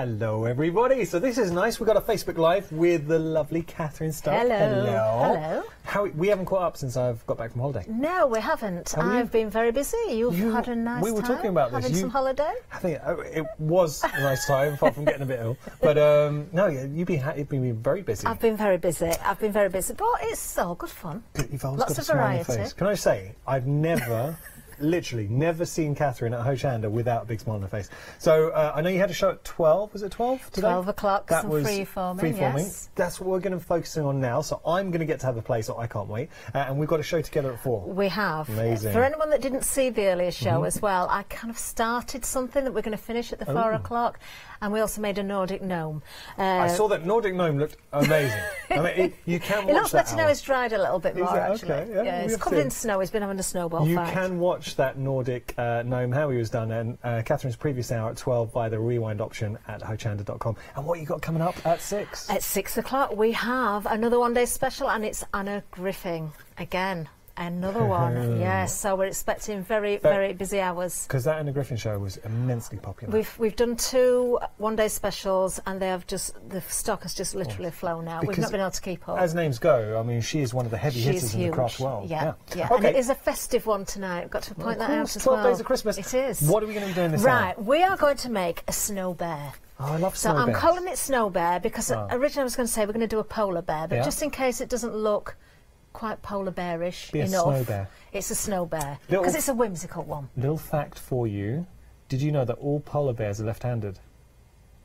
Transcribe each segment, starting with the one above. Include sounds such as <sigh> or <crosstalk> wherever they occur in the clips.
Hello, everybody. So this is nice. We've got a Facebook Live with the lovely Kathryn Sturrock. Hello. Hello. Hello. How we haven't caught up since I've got back from holiday. No, we haven't. Have? I've been very busy. You've You- had a nice we were time. talking about this. Having You- some holiday. I think oh, it was a nice time, apart from getting a bit ill. But um, no, yeah, you've been you've been very busy. I've been very busy. I've been very busy, but it's all good fun. Lots of smile on your variety. face. Can I say, I've never, <laughs> literally, never seen Kathryn at Hochanda without a big smile on her face. So uh, I know you had a show at 12. Was it 12 today? 12 o'clock, That some was free-forming, free-forming. yes. That's what we're going to be focusing on now. So I'm going to get to have a play, so I can't wait. Uh, and we've got a show together at 4. We have. Amazing. For anyone that didn't see the earlier show as well, I kind of started something that we're going to finish at the four Oh. o'clock, and we also made a Nordic gnome. Uh, I saw that Nordic Gnome looked amazing. I mean, it, you can <laughs> It watch looks that better now it's dried a little bit more, it? actually. Okay, yeah, we it's covered in snow. He's been having a snowball You fight. can watch that Nordic uh, gnome, how he was done, and uh, Kathryn's previous hour at 12 by the rewind option at hochanda.com. And what you got coming up at 6? At six o'clock, we have another one day special, and it's Anna Griffin again. Another one, <laughs> yes. So we're expecting very, But- very busy hours. Because that and the Griffin show was immensely popular. We've we've done two one day specials, and they have just the stock has just literally oh. flown out. We've not been able to keep up. As names go, I mean, she is one of the heavy She's hitters in the craft world. Yeah, yeah. Okay. And it is a festive one tonight. I've got to point Of that course, out as 12 well. days of Christmas. It is. What are we going to be doing this Right, hour? we are going to make a snow bear. Oh, I love snow. So I'm bears. calling it snow bear because Oh. originally I was going to say we're going to do a polar bear, but Yeah. just in case it doesn't look quite polar bearish Be a enough, snow bear. it's a snow bear because it's a whimsical one. Little fact for you. Did you know that all polar bears are left-handed? <laughs>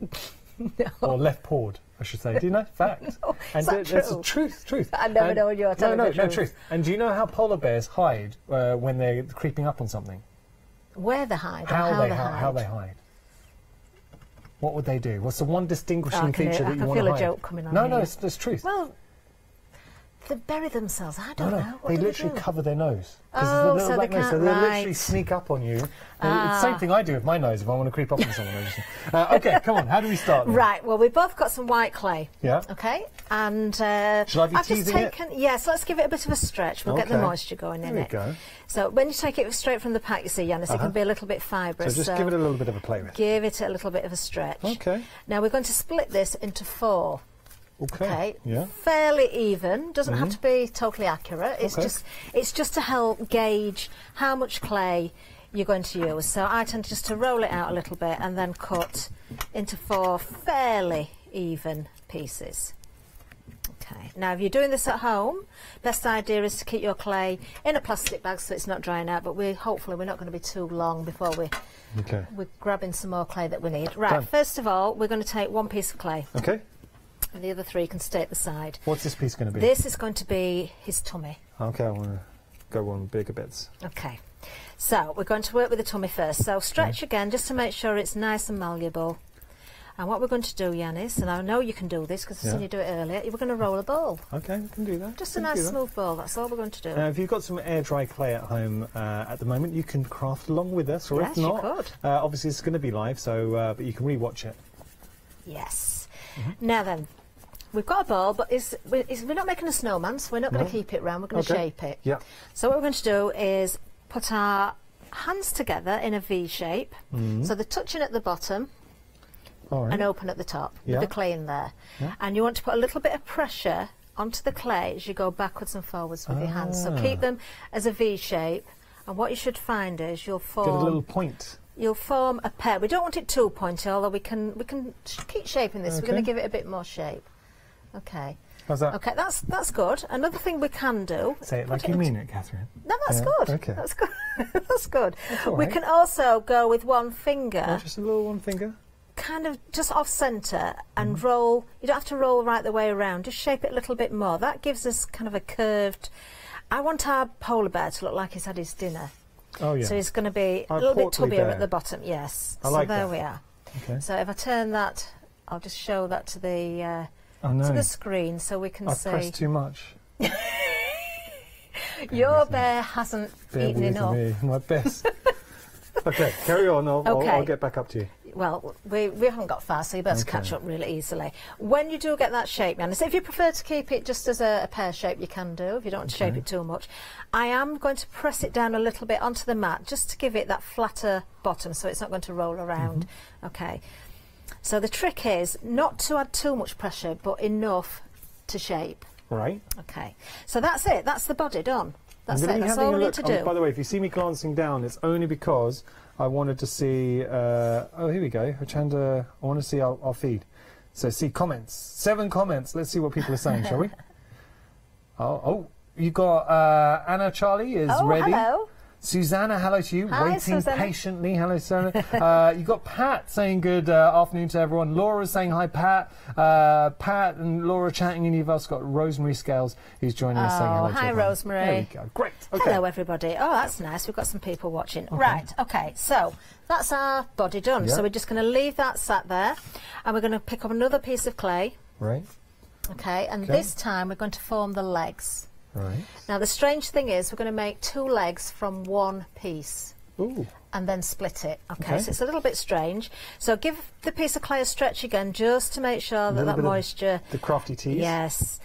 no. Or left-pawed, I should say. Do you know? <laughs> Fact. No. And that it's true? truth, truth. I never And- know when you're telling no, no, the no, truth. truth. And do you know how polar bears hide uh, when they're creeping up on something? Where they hide, How, how, they, they hide. how they hide. What would they do? What's the one distinguishing Oh, feature hear- I that you want to feel a hide? joke coming on No, no, it's, it's truth. Well, they bury themselves. I don't no, know. What they do literally do? cover their nose. Oh, it's a little so they nose, so can't- they literally sneak up on you. Uh, It's the Ah. same thing I do with my nose if I want to creep up on <laughs> someone. Uh, okay, come on. How do we start? then? Right. Well, we've both got some white clay. Yeah. Okay. And uh, Shall I be I've just it? taken. Yes. let's give it a bit of a stretch. We'll get the moisture going in There we it. go. So when you take it straight from the pack, you see, Yiannis, it Uh-huh. can be a little bit fibrous. So just give it a little bit of a play with. give it a little bit of a stretch. Okay. Now we're going to split this into four. Okay. Okay. Yeah. Fairly even. Doesn't have mm-hmm. to be totally accurate. It's Okay. just it's just to help gauge how much clay you're going to use. So I tend just to roll it out a little bit and then cut into four fairly even pieces. Okay. Now, if you're doing this at home, best idea is to keep your clay in a plastic bag so it's not drying out. But we hopefully we're not going to be too long before we Okay. we're grabbing some more clay that we need. Right. Done. First of all, we're going to take one piece of clay, Okay. And the other three can stay at the side. What's this piece going to be? This is going to be his tummy. Okay, I want to go on bigger bits. Okay. So we're going to work with the tummy first. So stretch again just to make sure it's nice and malleable. And what we're going to do, Yiannis, and I know you can do this because I've Yeah. seen you do it earlier, we're going to roll a ball. Okay, we can do that. Just We a nice smooth ball, that's all we're going to do. Now, if you've got some air dry clay at home uh, at the moment, you can craft along with us, or Yes, if you not, could. Uh, obviously it's going to be live, so uh, but you can rewatch it. Yes. Mm-hmm. Now then, we've got a ball, but it's, we- it's, we're not making a snowman, so we're not going to keep it round, we're going to Okay. shape it. Yeah. So what we're going to do is put our hands together in a V shape. Mm-hmm. So they're touching at the bottom right. and open at the top Yeah. with the clay in there. Yeah. And you want to put a little bit of pressure onto the clay as you go backwards and forwards with your hands. So Ah. keep them as a V shape. And what you should find is you'll form Get a little point. you'll form a pair. We don't want it too pointy, although we can we can sh- keep shaping this. We're going to give it a bit more shape. Okay. How's that? Okay, that's that's good. Another thing we can do. Say it like you mean it, Kathryn. No, that's Yeah, good. okay. That's good. <laughs> that's good. all We can also go with one finger, Oh, just a little one finger. kind of just off centre, and Mm-hmm. roll. You don't have to roll right the way around. Just shape it a little bit more. That gives us kind of a curved. I want our polar bear to look like he's had his dinner. Oh yeah. So he's going to be Our a little bit tubbier bear. at the bottom. Yes. I so like there that. we are. okay. So if I turn that, I'll just show that to the uh. To the screen so we can I've see. pressed too much. <laughs> Your bear hasn't Bear eaten enough. me. My best. <laughs> okay, carry on. I'll, I'll, Okay. I'll get back up to you. Well, we, we haven't got far, so you'll be able to Okay. catch up really easily. When you do get that shape, and if you prefer to keep it just as a, a pear shape, you can do. If you don't want to shape it too much, I am going to press it down a little bit onto the mat just to give it that flatter bottom, so it's not going to roll around. Mm-hmm. Okay. So the trick is not to add too much pressure, but enough to shape. Right. Okay. So that's it. That's the body done. That's it. That's all we need to oh, do. by the way, if you see me glancing down, it's only because I wanted to see. Uh, oh, here we go. Hochanda, I want to see our, our feed. So see comments. Seven comments. Let's see what people are saying, shall we? <laughs> Oh, oh, you got uh, Anna Charlie is oh, ready. hello. Susanna, hello to you. Hi, Waiting Susanna. patiently. Hello, Susanna. <laughs> uh, you got Pat saying good uh, afternoon to everyone. Laura saying hi, Pat. Uh, Pat and Laura chatting, and you've also got Rosemary Scales who's joining us saying Oh, hello to hi, everyone. Rosemary. There we go. Great. Okay. Hello, everybody. Oh, that's nice. We've got some people watching. Right, okay, so that's our body done. Yeah. So we're just going to leave that sat there and we're going to pick up another piece of clay, Right. okay, and Okay. this time we're going to form the legs. Right. Now, the strange thing is, we're going to make two legs from one piece Ooh. and then split it. Okay, Okay. so it's a little bit strange. So give the piece of clay a stretch again just to make sure that that moisture. The crafty teas. Yes.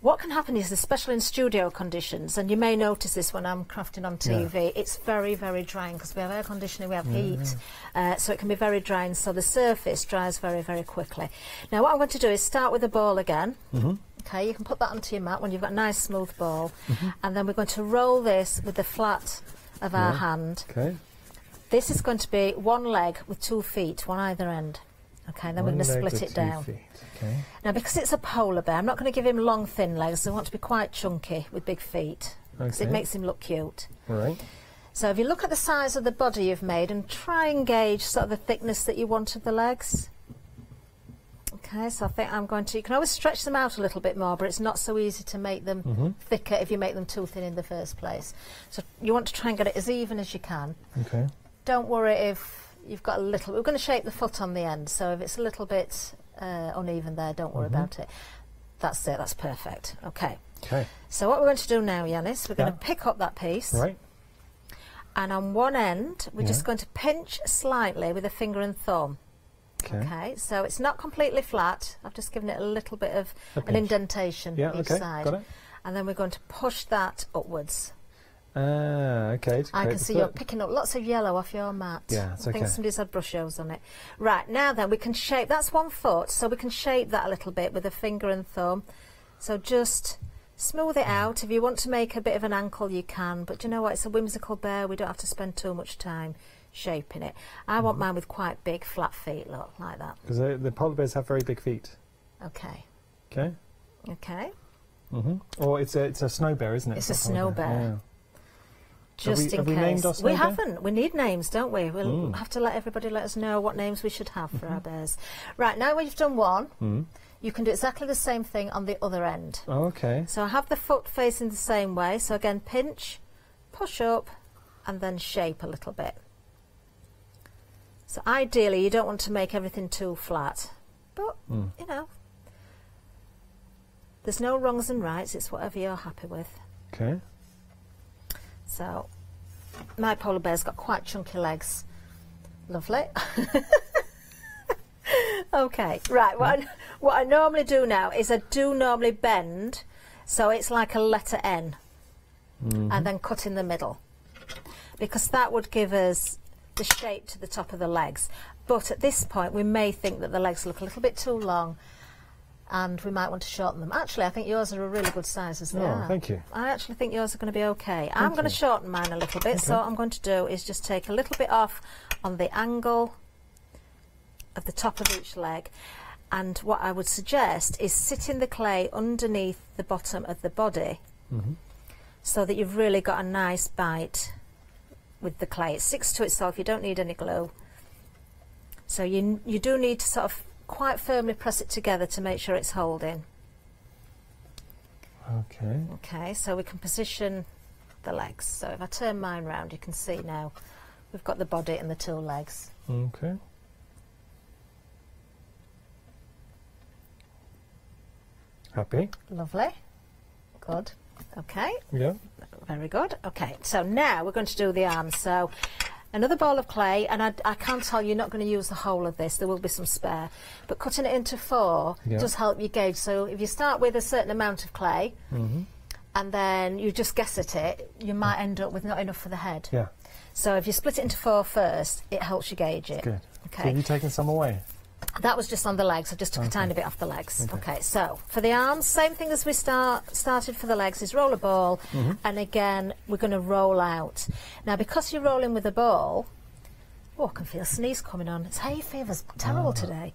What can happen is, especially in studio conditions, and you may notice this when I'm crafting on Yeah. TV, it's very, very drying because we have air conditioning, we have heat, uh, so it can be very drying. So the surface dries very, very quickly. Now, what I'm going to do is start with a ball again. Mm-hmm. Okay, you can put that onto your mat when you've got a nice smooth ball, and then we're going to roll this with the flat of our Yeah. hand. Okay. This is going to be one leg with two feet, one either end. Okay, and then One we're going to split it down. Okay. Now, because it's a polar bear, I'm not going to give him long, thin legs. I want to be quite chunky with big feet because Okay. it makes him look cute. Right. So, if you look at the size of the body you've made and try and gauge sort of the thickness that you want of the legs. Okay, so I think I'm going to. You can always stretch them out a little bit more, but it's not so easy to make them Mm-hmm. thicker if you make them too thin in the first place. So, you want to try and get it as even as you can Okay. don't worry if you've got a little. We're going to shape the foot on the end, so if it's a little bit uh, uneven there, don't worry Mhm. about it. That's it. That's perfect. Okay. Okay. So what we're going to do now, Yiannis, we're going to pick up that piece, Right. and on one end, we're Yeah. just going to pinch slightly with a finger and thumb. Okay. Okay. So it's not completely flat. I've just given it a little bit of A an indentation Yeah. each Okay. side, Got it. and then we're going to push that upwards. Ah. Okay. I can see you're picking up lots of yellow off your mat. Yeah, it's I think okay. somebody's had brush holes on it. Right, now then we can shape, that's one foot, so we can shape that a little bit with a finger and thumb. So just smooth it out. If you want to make a bit of an ankle, you can, but do you know what? It's a whimsical bear. We don't have to spend too much time shaping it. I want Mm-hmm. mine with quite big, flat feet, look, like that. Because the, the polar bears have very big feet. Okay, Okay. okay. Mm-hmm. Or it's a it's a snow bear, isn't it? It's a snow bear. Yeah. Just we- in have we case. we bear? haven't. We need names, don't we? We'll Mm. have to let everybody let us know what names we should have for Mm-hmm. our bears. Right, now we've done one, Mm. you can do exactly the same thing on the other end. Oh, okay. So I have the foot facing the same way. So again, pinch, push up, and then shape a little bit. So ideally, you don't want to make everything too flat, but Mm. you know, there's no wrongs and rights. It's whatever you're happy with. Okay. So my polar bear's got quite chunky legs. Lovely. <laughs> okay, right. What I, what I normally do now is I do normally bend, so it's like a letter N, Mm-hmm. and then cut in the middle, because that would give us the shape to the top of the legs. But at this point, we may think that the legs look a little bit too long. And we might want to shorten them. Actually, I think yours are a really good size as they Oh, thank you. I actually think yours are going to be okay. I'm going to shorten mine a little bit. So what I'm going to do is just take a little bit off on the angle of the top of each leg. And what I would suggest is sitting the clay underneath the bottom of the body Mhm. so that you've really got a nice bite with the clay. It sticks to itself. You don't need any glue. So you, you do need to sort of quite firmly press it together to make sure it's holding. Okay. Okay, so we can position the legs. So if I turn mine round, you can see now we've got the body and the two legs. Okay. Happy? Lovely. Good. Okay, Yeah. Very good. Okay, so now we're going to do the arms. So another bowl of clay, and I, I can't tell you're not going to use the whole of this. There will be some spare. But cutting it into four Yeah. does help you gauge. So if you start with a certain amount of clay, Mm-hmm. and then you just guess at it, you might end up with not enough for the head. Yeah. So if you split it into four first, it helps you gauge it. Good. Okay. So have you taken some away? That was just on the legs. I just took a tiny bit off the legs. Okay. so for the arms, same thing as we start started for the legs is roll a ball, Mm-hmm. and again we're going to roll out. Now because you're rolling with a ball, oh, I can feel a sneeze coming on. It's hay fever's terrible Ah. today.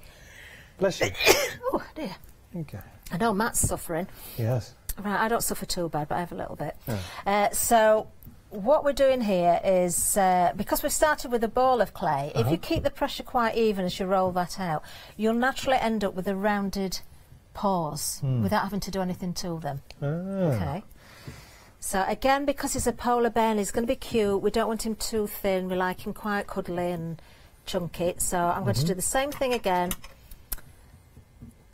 Bless you. <coughs> Oh dear. okay. I know Matt's suffering. Yes. Right, I don't suffer too bad, but I have a little bit. Yeah. Uh, so, what we're doing here is uh, because we've started with a ball of clay, if Uh-huh. you keep the pressure quite even as you roll that out, you'll naturally end up with a rounded paws without having to do anything to them. Ah. Okay. So again, because he's a polar bear and he's going to be cute, we don't want him too thin. We like him quite cuddly and chunky. So I'm going to do the same thing again.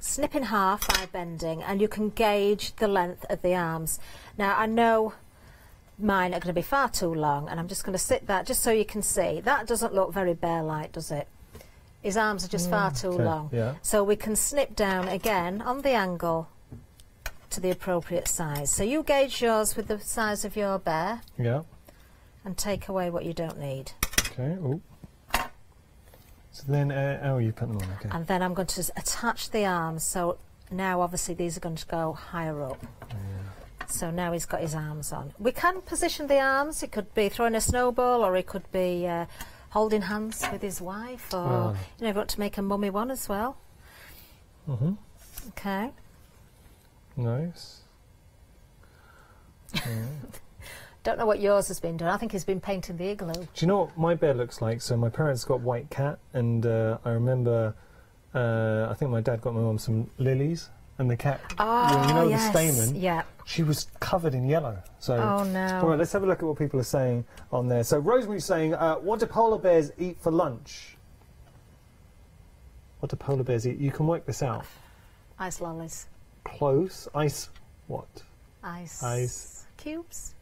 Snip in half by bending, and you can gauge the length of the arms. Now I know mine are going to be far too long, and I'm just going to sit that just so you can see. That doesn't look very bear-like, does it? His arms are just far too okay, long. yeah. So we can snip down again on the angle to the appropriate size. So you gauge yours with the size of your bear Yeah. and take away what you don't need. Okay. Oh. So then, uh, oh, you put them on. Okay. And then I'm going to attach the arms. So now obviously these are going to go higher up. So now he's got his arms on. We can position the arms. It could be throwing a snowball or it could be uh, holding hands with his wife or, Ah. you know, if you want to make a mummy one as well. Mhm. Okay. Nice. <laughs> Don't know what yours has been doing. I think he's been painting the igloo. Do you know what my bear looks like? So my parents got white cat, and uh, I remember, uh, I think my dad got my mum some lilies, and the cat, Oh, you know yes. the stamen, Yeah. she was covered in yellow. So, Oh, no. all right, let's have a look at what people are saying on there. So Rosemary's saying, uh, what do polar bears eat for lunch? What do polar bears eat? You can work this out. Ice lollies. Close. Ice. What? Ice. Ice. Cubes.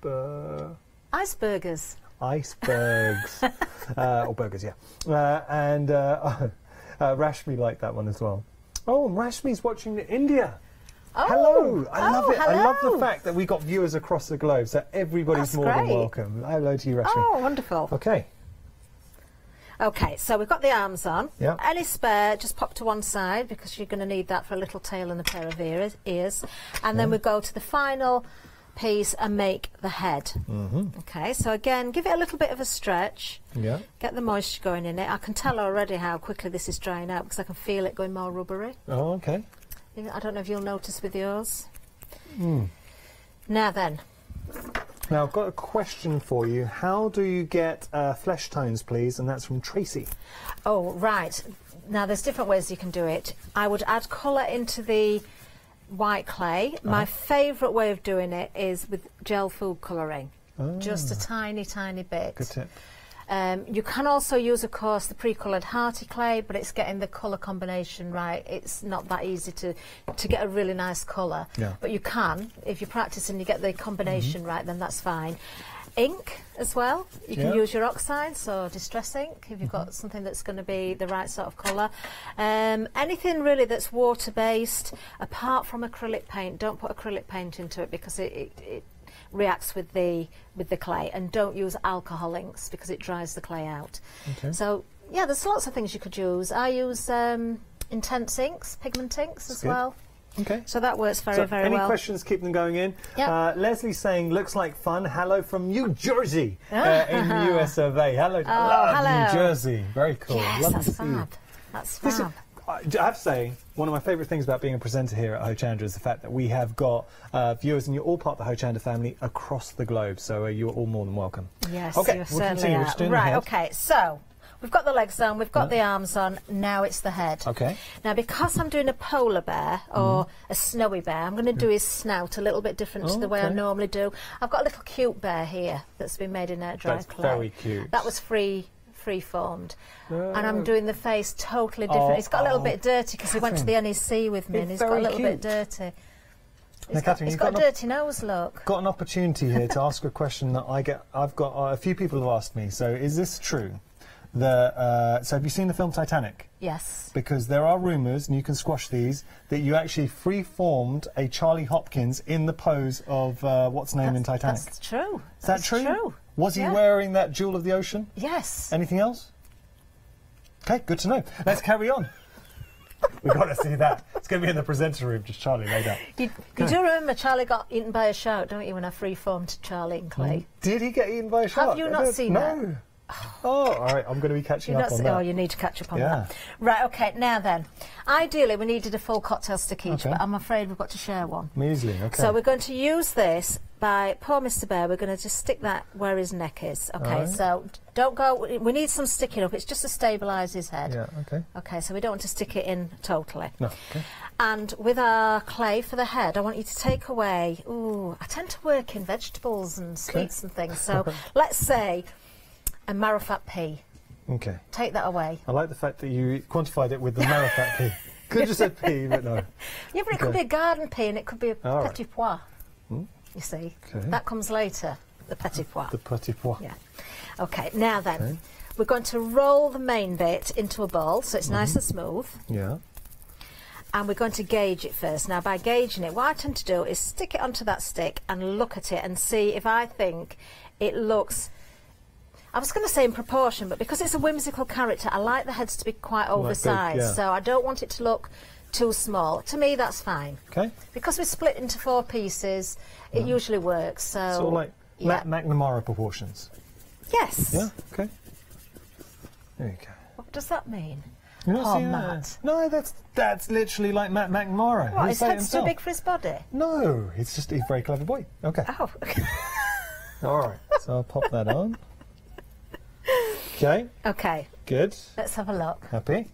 Bur- Ice burgers. Icebergs. <laughs> uh, or burgers, yeah. Uh, and uh, <laughs> uh, Rashmi liked that one as well. Oh, Rashmi's watching India. Oh, hello! I oh, love oh, it. I love the fact that we got viewers across the globe, so everybody's That's more than welcome. Hello to you, Rashmi. Oh, wonderful. Okay. Okay, so we've got the arms on. Yeah. Any spare, just pop to one side because you're going to need that for a little tail and a pair of ears. ears. And then we go to the final piece and make the head. Mm-hmm. Okay, so again, give it a little bit of a stretch. Yeah. Get the moisture going in it. I can tell already how quickly this is drying out because I can feel it going more rubbery. Oh, okay. I don't know if you'll notice with yours. Hmm. Now then, Now, I've got a question for you. How do you get uh, flesh tones, please? And that's from Tracy. Oh, right. Now, there's different ways you can do it. I would add colour into the white clay. Uh-huh. My favourite way of doing it is with gel food colouring. Ah. Just a tiny, tiny bit. Good tip. Um, you can also use, of course, the pre-coloured hearty clay, but it's getting the colour combination right. It's not that easy to, to get a really nice colour. Yeah. But you can, if you practice and you get the combination mm-hmm. right, then that's fine. Ink as well. You can use your oxides or distress ink if you've got something that's going to be the right sort of colour. Um, anything really that's water-based, apart from acrylic paint, don't put acrylic paint into it because it, it, it reacts with the with the clay and don't use alcohol inks because it dries the clay out. Okay. So yeah, there's lots of things you could use. I use um, intense inks, pigment inks as good. well. Okay. So that works very So very any well. Any questions, keep them going in. Yep. Uh, Leslie's saying, looks like fun. Hello from New Jersey Ah. uh, in the US of A. Hello, love hello. New Jersey. Very cool. Yes, Lovely that's to see you. fab. That's fab. I I have to say, one of my favourite things about being a presenter here at Ho Hochanda is the fact that we have got uh, viewers, and you're all part of the Ho Hochanda family across the globe. So uh, you're all more than welcome. Yes, Okay, we'll certainly continue. We're are. just doing the right, okay, so we've got the legs on, we've got the arms on, now it's the head. Okay. Now, because I'm doing a polar bear or a snowy bear, I'm going to do his snout a little bit different to Oh, the way I normally do. I've got a little cute bear here that's been made in air dry That's clay. very cute. That was free. Free formed, and Oh. I'm doing the face totally different. Oh, it's got a little oh, bit dirty because he went to the NEC with me, and he's got a little cute. bit dirty. Now, He's got, Kathryn, he's got a got an dirty nose. Look. Got an opportunity here to ask a question that I get. I've got uh, a few people have asked me. So is this true? The uh, so have you seen the film Titanic? Yes. because there are rumours, and you can squash these, that you actually free-formed a Charlie Hopkins in the pose of uh, what's name in Titanic. That's true. Is that That's true? true. Was he wearing that jewel of the ocean? Yes. Anything else? Okay, good to know. Let's carry on. <laughs> We've got to see that. It's going to be in the presenter room, just Charlie laid out. You, you do remember Charlie got eaten by a shark, don't you, when I free-formed Charlie and Clay? Did he get eaten by a shark? Have you not seen no. that? Oh, all right. I'm going to be catching You're up on oh, that. oh, you need to catch up on Yeah. that. Right, okay, now then. Ideally, we needed a full cocktail stick each, Okay. but I'm afraid we've got to share one. Measly. Okay. So we're going to use this by poor Mr. Bear. We're going to just stick that where his neck is. Okay, Alright. so don't go. We need some sticking up. It's just to stabilise his head. yeah. Okay. Okay, so we don't want to stick it in totally. No. Okay. And with our clay for the head, I want you to take away. Ooh, I tend to work in vegetables and sweets and things. So <laughs> let's say a marrowfat pea. Okay. Take that away. I like the fact that you quantified it with the marrowfat pea. <laughs> Could have just said pea, but no. Yeah, but it could be a garden pea and it could be a All right. petit pois. Hmm? You see, Okay. that comes later. The petit pois. The petit pois. Yeah. Okay, now then, Okay. we're going to roll the main bit into a ball so it's nice mm-hmm. and smooth. Yeah. And we're going to gauge it first. Now, by gauging it, what I tend to do is stick it onto that stick and look at it and see if I think it looks. I was going to say in proportion, but because it's a whimsical character, I like the heads to be quite oversized. yeah. So I don't want it to look too small. To me, that's fine. Okay. Because we're split into four pieces, it usually works. So, Sort of like yeah. Ma- McNamara proportions. yes. Yeah. Okay. There you go. What does that mean? You're not Oh, that? Uh, Matt. No, that's that's literally like Matt McNamara. What, his head's too big for his body? No, he's just he's a very clever boy. Okay. Oh, <laughs> All right. So I'll pop that on. <laughs> Okay. okay. Good. Let's have a look. Happy.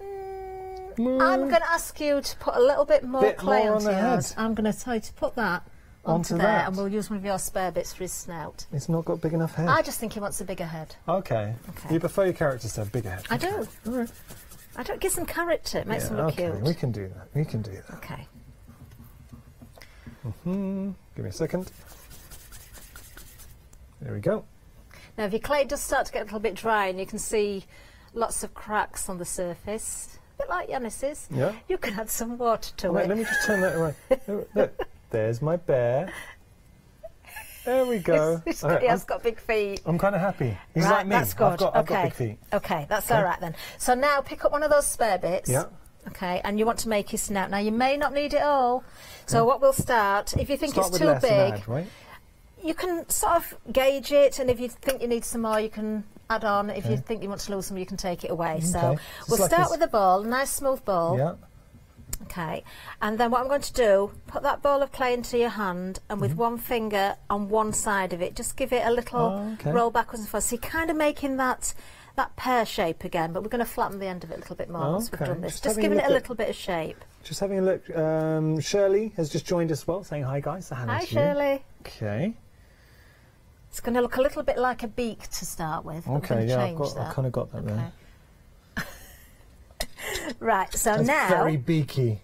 Mm, I'm going to ask you to put a little bit more Bit clay more on onto head. yours. I'm going to tell you to put that onto, Onto there, that. and we'll use one of your spare bits for his snout. It's not got big enough head. I just think he wants a bigger head. Okay. Okay. You prefer your characters to have bigger heads? I do. All right. I don't give some character. It makes Yeah, them look okay. cute. We can do that. We can do that. Okay. Hmm. Give me a second. There we go. Now, if your clay does start to get a little bit dry and you can see lots of cracks on the surface, a bit like Yiannis's, Yeah. you can add some water to oh, Wait, it. let me just turn that around. Look, there's my bear. There we go. <laughs> Got- right, he I'm, has got big feet. I'm kind of happy. He's right, like me. that's good. I've got, I've okay. got big feet. Okay, that's Okay. all right then. So now pick up one of those spare bits. Yeah. Okay, and you want to make his snout. Now you may not need it all. So what we'll start, if you think Start it's too big, add, right? You can sort of gauge it, and if you think you need some more, you can add on. If you think you want to lose some, you can take it away. So Okay. we'll like start with a ball, a nice smooth ball. Yeah. Okay, and then what I'm going to do, put that ball of clay into your hand, and with one finger on one side of it, just give it a little. Oh, okay. roll backwards and forwards. So you're kind of making that that pear shape again, but we're going to flatten the end of it a little bit more once we've done this. just Just, a giving it a little bit of shape. Just having a look. Um, Shirley has just joined us. Well, saying hi, guys. Hi, you. Shirley. Okay. It's going to look a little bit like a beak to start with. Okay. Yeah, I've got. I've kind of got that there. <laughs> right, so That's now very beaky.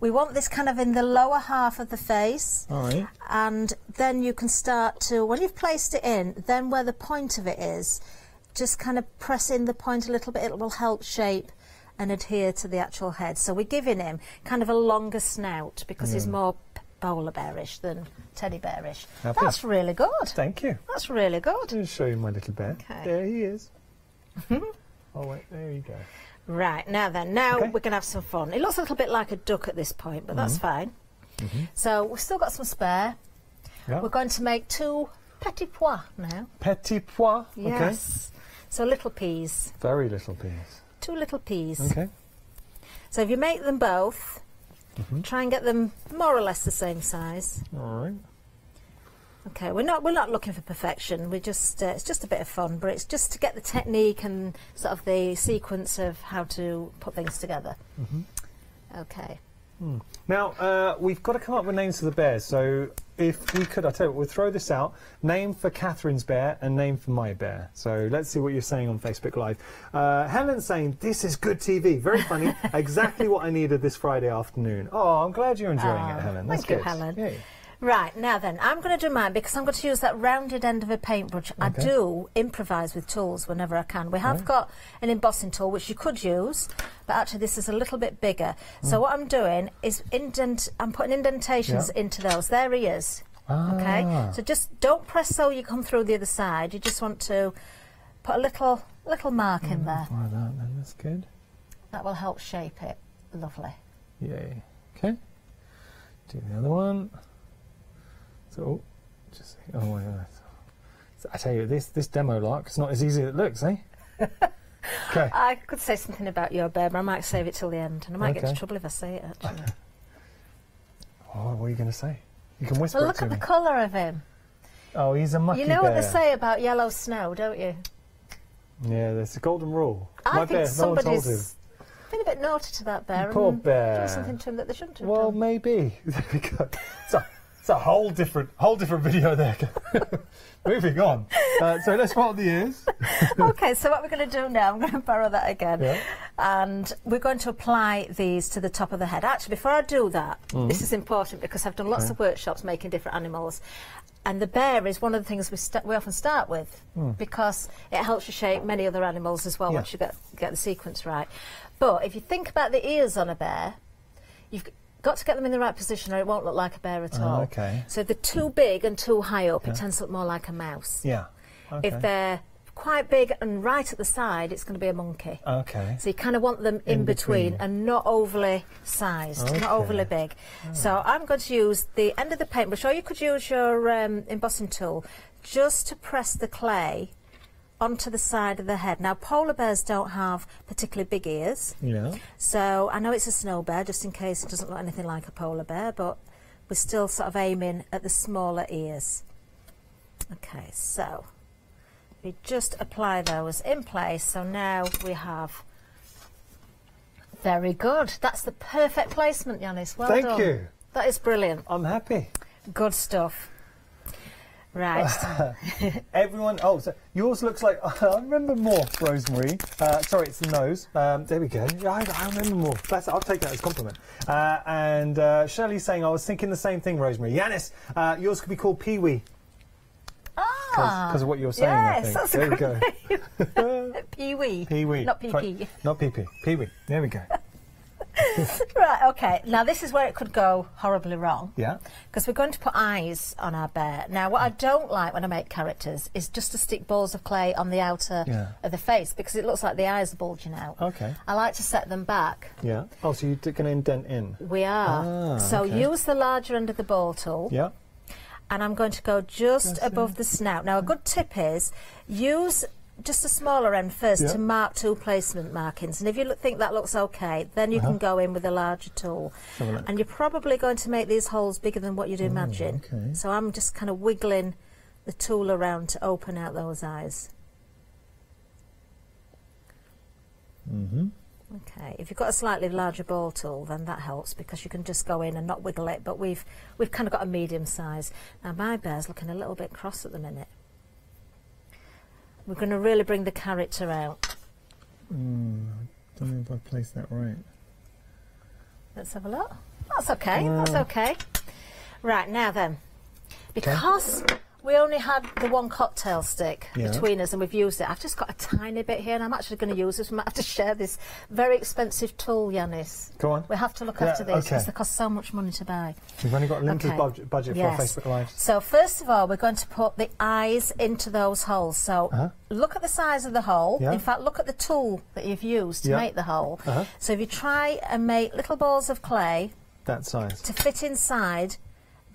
we want this kind of in the lower half of the face. All right. and then you can start to when you've placed it in then where the point of it is just kind of press in the point a little bit it will help shape and adhere to the actual head so we're giving him kind of a longer snout because he's more polar bearish than teddy bearish Happy. that's really good Thank you. that's really good I'll show you my little bear. Okay. There he is. oh wait, there you go. right now then now Okay. we're going to have some fun it looks a little bit like a duck at this point but that's fine Mm-hmm. so we've still got some spare Yeah. we're going to make two petit pois now Petit pois. Yes. So little peas. Very little peas. Two little peas. Okay. So if you make them both, Mm-hmm. try and get them more or less the same size. All right. Okay, we're not we're not looking for perfection. We're just uh, it's just a bit of fun, but it's just to get the technique and sort of the sequence of how to put things together. Mm-hmm. Okay. Now, uh, we've got to come up with names for the bears. So, if we could, I tell you what, we'll throw this out. Name for Kathryn's bear and name for my bear. So, let's see what you're saying on Facebook Live. Uh, Helen's saying, This is good TV. Very funny. <laughs> exactly what I needed this Friday afternoon. Oh, I'm glad you're enjoying Oh, it, Helen. thank That's you, good. Helen. Yeah. Right, now then, I'm going to do mine because I'm going to use that rounded end of a paintbrush. I do improvise with tools whenever I can. We have Right. got an embossing tool which you could use, but actually this is a little bit bigger. Hmm. So what I'm doing is indent, I'm putting indentations Yeah. into those. There he is. Okay, Ah. so just don't press so you come through the other side. You just want to put a little little mark in there. Like that, then that's good. That will help shape it. Lovely. Yay. Okay. Do the other one. So, oh, just oh my god. So I tell you, this this demo lark is not as easy as it looks, eh? <laughs> okay. I could say something about your bear, but I might save it till the end, and I might get into trouble if I say it. Actually, <laughs> Oh, what are you going to say? You can whisper well, look at the colour of him. oh, he's a mucky You know what they say about yellow snow, don't you? Yeah, there's a golden rule. I my think bear, no somebody's been a bit naughty to that bear Poor and bear. something to him that they shouldn't have Well, done. maybe. <laughs> There we go. It's a, it's a whole different, whole different video there. <laughs> Moving on. Uh, so let's spot the ears. <laughs> okay, so what we're going to do now, I'm going to borrow that again, Yeah. and we're going to apply these to the top of the head. Actually, before I do that, this is important because I've done lots. Okay. of workshops making different animals, and the bear is one of the things we, we often start with because it helps you shape many other animals as well. Yeah. once you get, get the sequence right. But if you think about the ears on a bear, you've got to get them in the right position or it won't look like a bear at Oh, all. okay. So they're too big and too high up, Yeah. it tends to look more like a mouse. Yeah. Okay. If they're quite big and right at the side, it's going to be a monkey. okay. So you kind of want them in, In between. between. and not overly sized, Okay. not overly big. So I'm going to use the end of the paintbrush, or you could use your um, embossing tool, just to press the clay onto the side of the head. Now, polar bears don't have particularly big ears, Yeah. so I know it's a snow bear, just in case it doesn't look anything like a polar bear, but we're still sort of aiming at the smaller ears. Okay, so we just apply those in place. So now we have. Very good. That's the perfect placement, Yiannis. Well Thank done. you. That is brilliant. I'm happy. Good stuff. Right. <laughs> Everyone, oh, so yours looks like, <laughs> I remember more, Rosemary. Uh, sorry, it's the nose. Um, there we go. I, I remember more. That's, I'll take that as a compliment. Uh, and uh, Shirley's saying, I was thinking the same thing, Rosemary. Yiannis, uh, yours could be called Pee Wee ah, because of what you're saying, I yes, think. that's a there we go. <laughs> Pee wee. Pee Wee. Not pee pee. Not Pee Pee. Pee Wee. There we go. <laughs> Right, okay. Now, this is where it could go horribly wrong. Yeah. Because we're going to put eyes on our bear. Now, what I don't like when I make characters is just to stick balls of clay on the outer Yeah. of the face because it looks like the eyes are bulging out. Okay. I like to set them back. Yeah. Oh, so you're going to indent in? We are. Ah, so okay. use the larger end of the ball tool, Yeah. and I'm going to go just That's above the snout. Now, a good tip is use just a smaller end first Yeah. to mark two placement markings. And if you look, think that looks okay, then you Uh-huh. can go in with a larger tool. And you're probably going to make these holes bigger than what you'd imagine. okay. So I'm just kind of wiggling the tool around to open out those eyes. Mm-hmm. Okay, if you've got a slightly larger ball tool, then that helps because you can just go in and not wiggle it. But we've we've kind of got a medium size. Now my bear's looking a little bit cross at the minute. We're going to really bring the character out. Mm, don't know if I placed that right. Let's have a look. That's okay. That's Mm. okay. Right now then, because we only had the one cocktail stick Yeah. between us and we've used it, I've just got a tiny bit here, and I'm actually going to use this. We might have to share this very expensive tool, Yiannis. Go on. We have to look Yeah, after this because okay. they cost so much money to buy. We've only got a limited Okay. budget, budget Yes. for Facebook Live. So first of all, we're going to put the eyes into those holes. So Uh-huh. look at the size of the hole. Yeah. In fact, look at the tool that you've used to make the hole. Uh-huh. So if you try and make little balls of clay That size. to fit inside,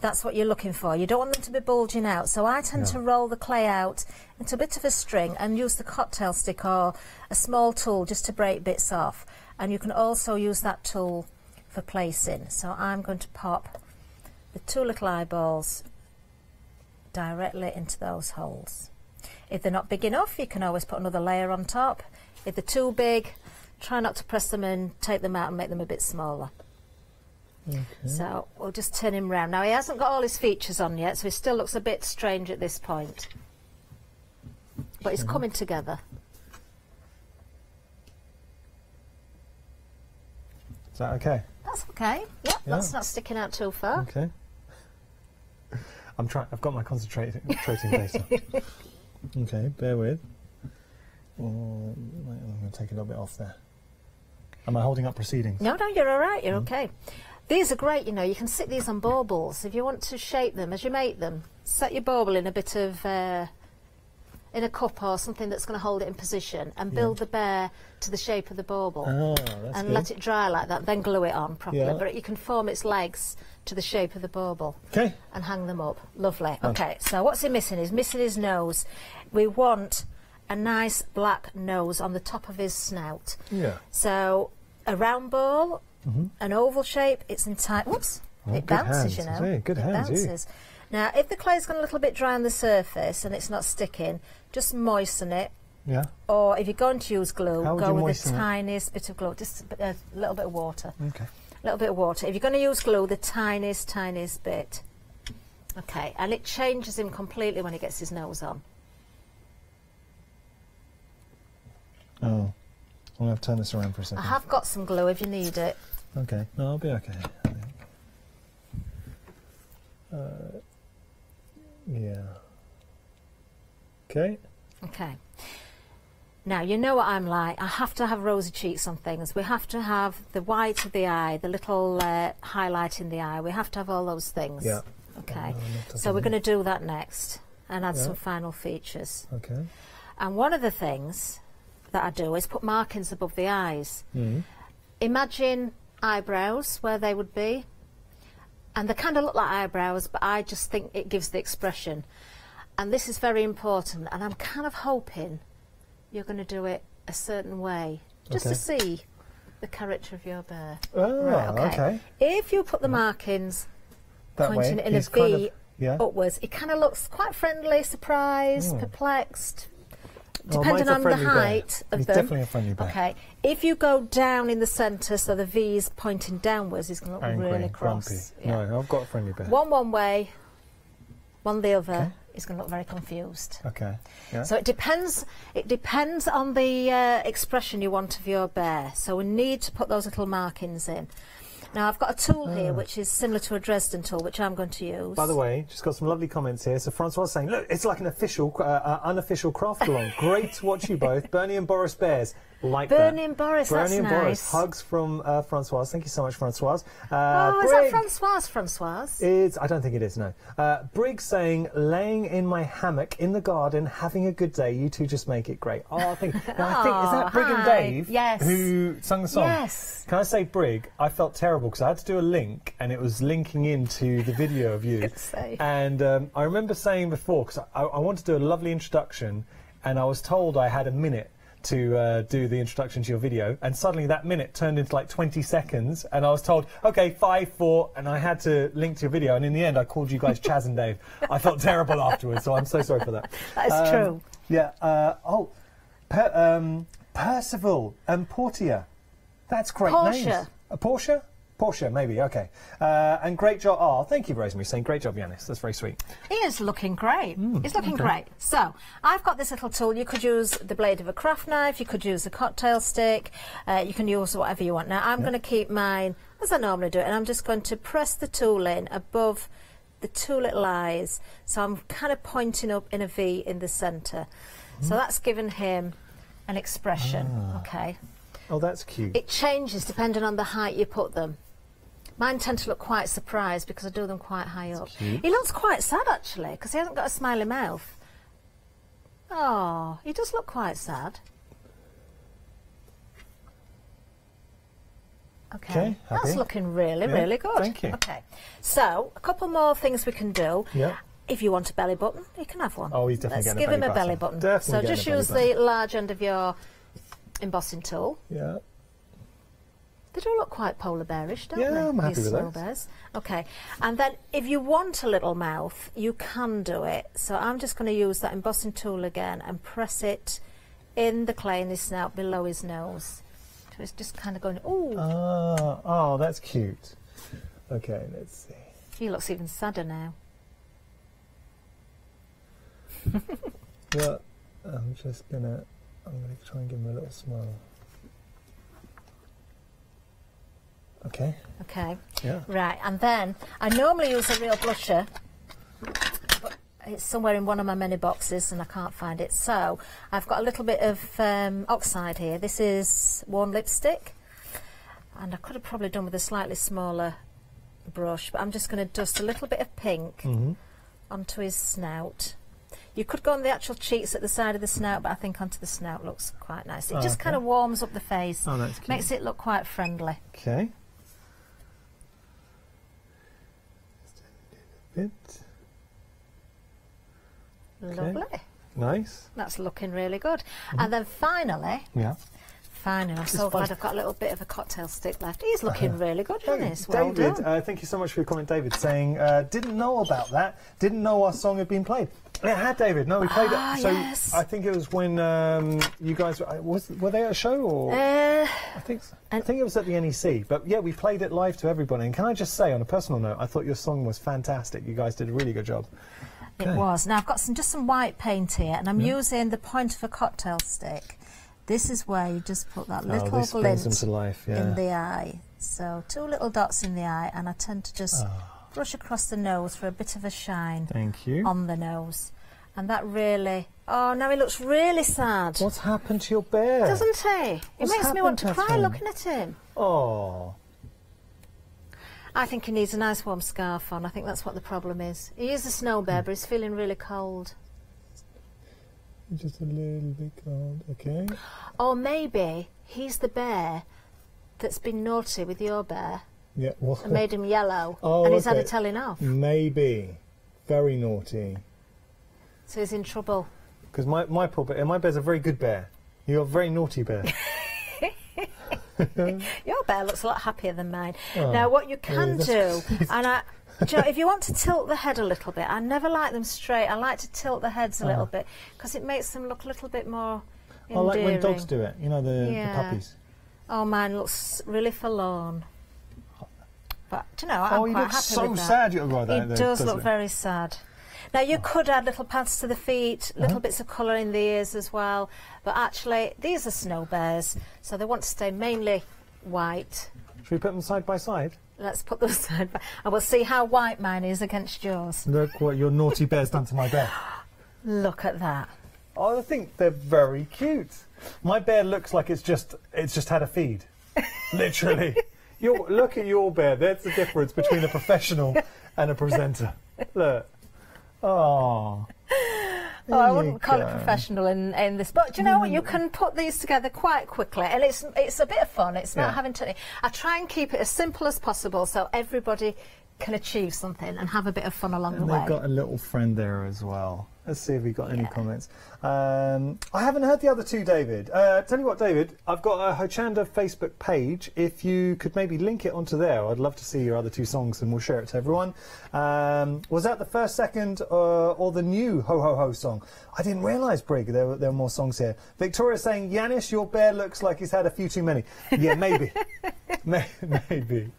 that's what you're looking for. You don't want them to be bulging out. So I tend Yeah. to roll the clay out into a bit of a string and use the cocktail stick or a small tool just to break bits off. And you can also use that tool for placing. So I'm going to pop the two little eyeballs directly into those holes. If they're not big enough, you can always put another layer on top. If they're too big, try not to press them in, take them out and make them a bit smaller. So we'll just turn him round. Now he hasn't got all his features on yet, so he still looks a bit strange at this point. But he's coming together. Is that okay? That's okay. Yep, Yeah. that's not sticking out too far. Okay. <laughs> I'm trying. I've got my concentrating concentrating data. <laughs> Okay, bear with. Oh, I'm going to take a little bit off there. Am I holding up proceedings? No, no, you're all right. Mm. You're okay. These are great. You know, you can sit these on baubles if you want to shape them as you make them. Set your bauble in a bit of uh, in a cup or something that's going to hold it in position and build the bear to the shape of the bauble. That's and good. let it dry like that, then glue it on properly. Yeah. But you can form its legs to the shape of the bauble Okay. and hang them up. Lovely. Okay, so what's he missing? He's missing his nose. We want a nice black nose on the top of his snout. Yeah. So a round ball, an oval shape, it's entire. Whoops! Mm-hmm. Oh, it bounces, you know. Good it hands, you. bounces. Now, if the clay's gone a little bit dry on the surface and it's not sticking, just moisten it. Yeah. Or if you're going to use glue, go with the moisten it? tiniest bit of glue, just a, little bit of water. Okay. A little bit of water. If you're going to use glue, the tiniest, tiniest bit. Okay, and it changes him completely when he gets his nose on. Oh. I'm going to turn this around for a second. I have got some glue if you need it. Okay. No, I'll be okay. I think. Uh, yeah. Okay. Okay. Now, you know what I'm like. I have to have rosy cheeks on things. We have to have the white of the eye, the little uh, highlight in the eye. We have to have all those things. Yeah. Okay. Oh, not So we're going to do that next and add Yeah. some final features. Okay. And one of the things that I do is put markings above the eyes. Mm. Imagine eyebrows where they would be. And they kind of look like eyebrows, but I just think it gives the expression. And this is very important. And I'm kind of hoping you're going to do it a certain way, just to see the character of your bear. Oh, Right, okay. If you put the markings That pointing way. in a he's kind of- yeah. upwards, it kind of looks quite friendly, surprised, Mm. perplexed, depending a on the friendly bear. height of He's them. definitely a friendly bear. Okay. If you go down in the centre, so the V is pointing downwards, it's going to look Angry, really cross. grumpy. No, I've got a friendly bear. One one way, one the other. Okay. Is going to look very confused. Okay. Yeah. So it depends. It depends on the uh, expression you want of your bear. So we need to put those little markings in. Now I've got a tool here which is similar to a Dresden tool, which I'm going to use. Ah. By the way, just got some lovely comments here. So Francois saying, look, it's like an official, uh, uh, unofficial craft <laughs> along. Great to watch you both. Bernie and Boris Bears. Like Bernie that. and Boris, Bernie and nice. Boris. Hugs from uh, Francois. Thank you so much, Francois. Uh, oh, is that Brig Francoise? Francoise? is- I don't think it is, no. Uh, Brig saying, laying in my hammock in the garden, having a good day. You two just make it great. Oh, I think, no, I think is that Oh, Brig and. Dave Yes. who sung the song? Yes. Can I say, Brig, I felt terrible because I had to do a link and it was linking into the video of you. <laughs> And um, I remember saying before, because I, I wanted to do a lovely introduction and I was told I had a minute to uh, do the introduction to your video, and suddenly that minute turned into like 20 seconds, and I was told, okay, five, four, and I had to link to your video, and in the end, I called you guys <laughs> Chaz and Dave. I felt terrible afterwards, so I'm so sorry for that. <laughs> That is Um, true. Yeah. Uh, oh, per, um, Percival and Portia. That's great Portia. names. A Porsche? Porsche, maybe. Okay. Uh, and great job. Oh, thank you, Rosemary, saying great job, Yiannis. That's very sweet. He is looking great. Mm, He's looking great. So I've got this little tool. You could use the blade of a craft knife. You could use a cocktail stick. Uh, you can use whatever you want. Now I'm going to keep mine as I normally do and I'm just going to press the tool in above the two little eyes. So I'm kind of pointing up in a V in the centre. Mm. So that's given him an expression. Ah. Okay. Oh, that's cute. It changes depending on the height you put them. Mine tend to look quite surprised because I do them quite high up. He looks quite sad actually because he hasn't got a smiley mouth. Oh, he does look quite sad. Okay, Okay, that's looking really, Yeah, really good. thank you. Okay, so a couple more things we can do. Yeah. If you want a belly button, you can have one. Oh, he's definitely Let's a give belly him a belly button. button. Definitely so just a use button. the large end of your embossing tool. yeah. They do look quite polar bearish, don't Yeah, they? I'm happy these with those. bears. Okay, and then if you want a little mouth, you can do it. So I'm just going to use that embossing tool again and press it in the clay in his snout below his nose. So it's just kind of going. Ooh, Ah, oh, that's cute. Okay, let's see. he looks even sadder now. <laughs> Well, I'm just gonna. I'm gonna try and give him a little smile. Okay. Okay, Yeah. right, and then I normally use a real blusher. but It's somewhere in one of my many boxes and I can't find it. So I've got a little bit of um, oxide here. This is warm lipstick. And I could have probably done with a slightly smaller brush, but I'm just going to dust a little bit of pink Mm-hmm. onto his snout. You could go on the actual cheeks at the side of the snout, but I think onto the snout looks quite nice. It Oh, just okay. kind of warms up the face, Oh, makes it look quite friendly. Okay. A bit Lovely. nice. That's looking really good. Mm-hmm. And then finally, Yeah. Finally, I'm so glad I've got a little bit of a cocktail stick left. He's looking really good, Dennis. Well David, uh, thank you so much for your comment, David, saying uh, didn't know about that, didn't know our song had been played. It had, David. No, we played Ah, it. So yes. I think it was when um, you guys were, was were they at a show or Uh, I think so. I think it was at the NEC. But yeah, we played it live to everybody. And can I just say, on a personal note, I thought your song was fantastic. You guys did a really good job. It Okay. was. Now I've got some just some white paint here, and I'm using the point of a cocktail stick. This is where you just put that little oh, brings them glint life. Yeah. in the eye. So two little dots in the eye, and I tend to just Ah. brush across the nose for a bit of a shine Thank you. on the nose, and that really. Oh, now he looks really sad, What's happened to your bear? doesn't he? It What's makes me want to cry Kathryn? looking at him. Oh. I think he needs a nice warm scarf on. I think that's what the problem is. He is a snow Hmm. bear, but he's feeling really cold. Just a little bit cold. Okay. Or maybe he's the bear that's been naughty with your bear Yeah. Well, and made him yellow, <laughs> Oh, and he's had a okay. telling off. maybe. Very naughty. So he's in trouble. Because my, my poor bear, my bear's a very good bear. You're a very naughty bear. <laughs> <laughs> Your bear looks a lot happier than mine. Oh, now, what you can do, <laughs> and I, you know, if you want to tilt the head a little bit, I never like them straight. I like to tilt the heads a little Uh-huh. bit because it makes them look a little bit more Endearing. I like when dogs do it. You know, the, Yeah. the puppies. Oh, mine looks really forlorn. But you know, I'm oh, he quite looks happy so with that. sad. You're right. He does does look it? very sad. Now you could add little pads to the feet, little Uh-huh. bits of colour in the ears as well. But actually, these are snow bears, so they want to stay mainly white. Should we put them side by side? Let's put them <laughs> aside, and we'll see how white mine is against yours. Look what your naughty bear's done to my bear. <laughs> Look at that. Oh, I think they're very cute. My bear looks like it's just it's just had a feed. <laughs> Literally. Your, look at your bear. That's the difference between a professional and a presenter. Look. Oh. Oh, I wouldn't call it professional in, in this, but do you know what? You Mm. can put these together quite quickly, and it's it's a bit of fun. It's not Yeah. having to. I try and keep it as simple as possible, so everybody can achieve something and have a bit of fun along And the way. they've got a little friend there as well. Let's see if we've got any comments. Um, I haven't heard the other two, David. Uh, tell you what, David, I've got a Hochanda Facebook page. If you could maybe link it onto there, I'd love to see your other two songs and we'll share it to everyone. Um, was that the first, second, uh, or the new Ho Ho Ho song? I didn't realise, Brig, there were, there were more songs here. Victoria saying, Yiannis, your bear looks like he's had a few too many. Yeah, maybe. <laughs> <laughs> May- maybe.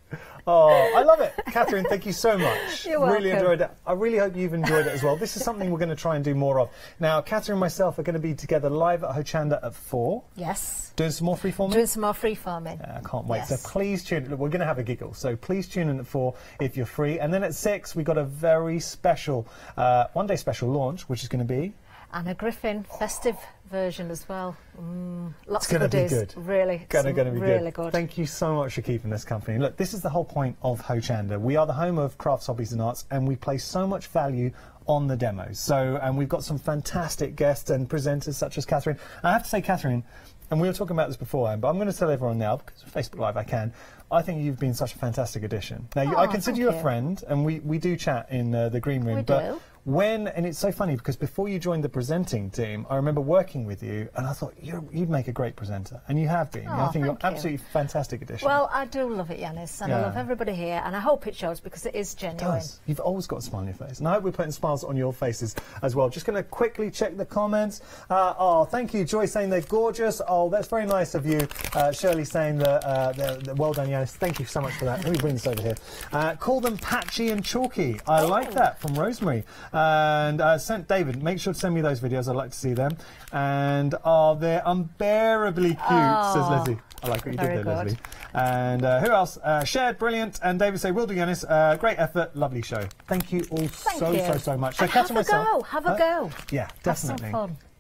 Oh, I love it. Kathryn, thank you so much. You're welcome. Really enjoyed it. I really hope you've enjoyed it as well. This is something we're going to try and do more of. Now, Kathryn and myself are going to be together live at Hochanda at four, yes, doing some more free farming? doing some more freeforming. I can't wait. Yes. So please tune. Look, we're going to have a giggle. So please tune in at four if you're free. And then at six, we've got a very special, uh, one day special launch, which is going to be. And a Griffin festive version as well. Mm, lots It's of be good. Really, Gonna, gonna be really good. good. Thank you so much for keeping us company. Look, this is the whole point of Hochanda. We are the home of crafts, hobbies, and arts, and we place so much value on the demos. So, and we've got some fantastic guests and presenters such as Kathryn. I have to say, Kathryn, and we were talking about this beforehand, but I'm going to tell everyone now because Facebook Live I can. I think you've been such a fantastic addition. Now, you, I Oh, consider you a friend, and we, we do chat in uh, the green room. We but do. When and it's so funny because before you joined the presenting team, I remember working with you, and I thought you're, you'd make a great presenter, and you have been. Oh, I think you're you. absolutely fantastic addition. Well, I do love it, Yiannis, and I love everybody here, and I hope it shows because it is It genuine. does. You've always got a smile on your face, and I hope we're putting smiles on your faces as well. Just going to quickly check the comments. Uh, oh, thank you, Joy, saying they're gorgeous. Oh, that's very nice of you. Uh, Shirley saying that uh, they're, they're well done, Yiannis. Thank you so much for that. Let me bring this over here. Uh, call them patchy and chalky. I like that from Rosemary. And uh, sent David. Make sure to send me those videos. I'd like to see them. And oh, they're unbearably cute, says Oh, Leslie. I like what you did there, good. Leslie. And uh, who else? Uh, shared, brilliant. And David say, will do, Yiannis. Uh, great effort, lovely show. Thank you all Thank so, you. so, so much. So, And Kathryn, have a myself. go, have a go. Yeah, definitely.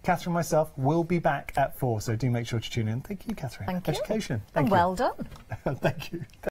Kathryn and myself will be back at four, so do make sure to tune in. Thank you, Kathryn. Thank you. Education. And well done. <laughs> Thank you.